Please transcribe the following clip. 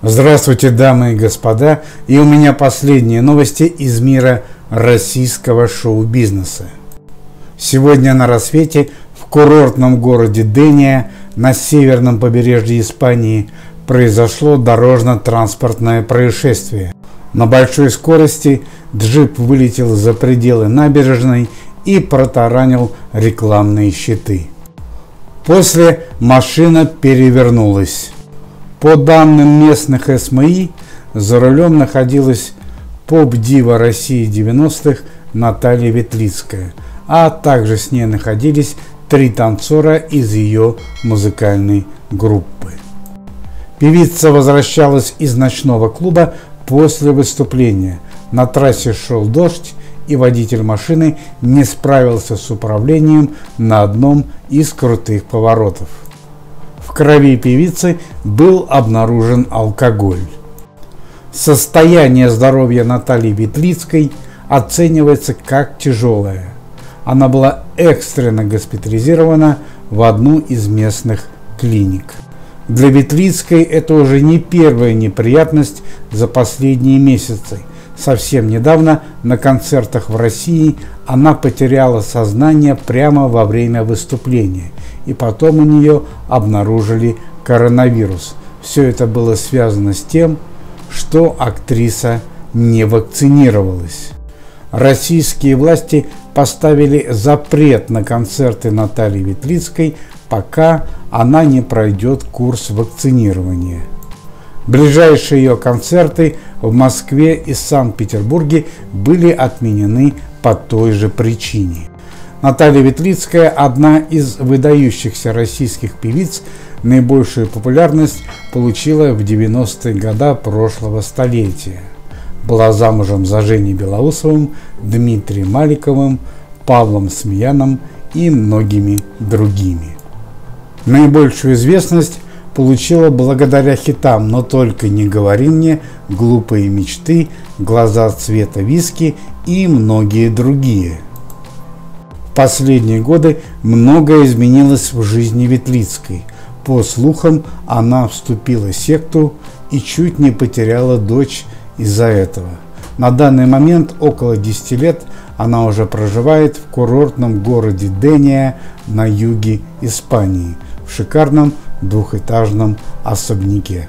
Здравствуйте, дамы и господа, и у меня последние новости из мира российского шоу-бизнеса. Сегодня на рассвете в курортном городе Дения на северном побережье Испании произошло дорожно-транспортное происшествие. На большой скорости джип вылетел за пределы набережной и протаранил рекламные щиты. После машина перевернулась. По данным местных СМИ, за рулем находилась поп-дива России 90-х Наталья Ветлицкая, а также с ней находились три танцора из ее музыкальной группы. Певица возвращалась из ночного клуба после выступления. На трассе шел дождь, и водитель машины не справился с управлением на одном из крутых поворотов крови певицы был обнаружен алкоголь. Состояние здоровья Натальи Ветлицкой оценивается как тяжелое. Она была экстренно госпитализирована в одну из местных клиник. Для Ветлицкой это уже не первая неприятность за последние месяцы. Совсем недавно на концертах в России она потеряла сознание прямо во время выступления и потом у нее обнаружили коронавирус. Все это было связано с тем, что актриса не вакцинировалась. Российские власти поставили запрет на концерты Натальи Ветлицкой, пока она не пройдет курс вакцинирования. Ближайшие ее концерты в Москве и Санкт-Петербурге были отменены по той же причине. Наталья Ветлицкая – одна из выдающихся российских певиц, наибольшую популярность получила в 90-е годы прошлого столетия. Была замужем за Женей Белоусовым, Дмитрием Маликовым, Павлом Смеяном и многими другими. Наибольшую известность получила благодаря хитам «Но только не говори мне», «Глупые мечты», «Глаза цвета виски» и многие другие – последние годы многое изменилось в жизни Ветлицкой. По слухам, она вступила в секту и чуть не потеряла дочь из-за этого. На данный момент, около 10 лет, она уже проживает в курортном городе Дения на юге Испании, в шикарном двухэтажном особняке.